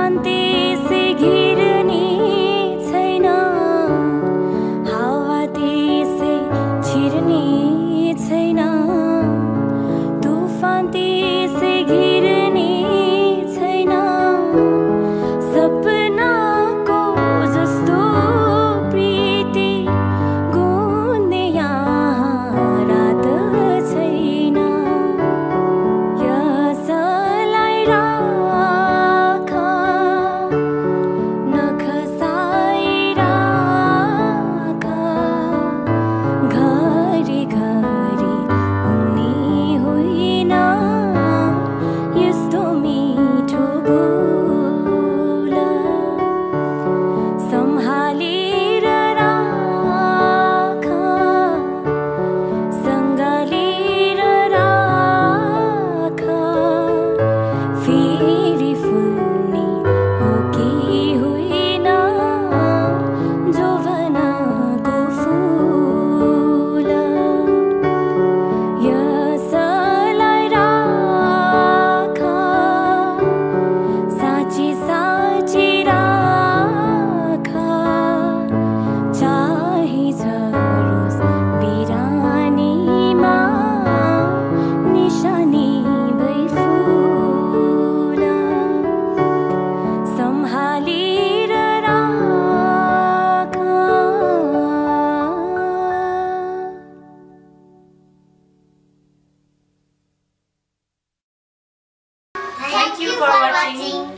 तुफान त्यसै Jardim.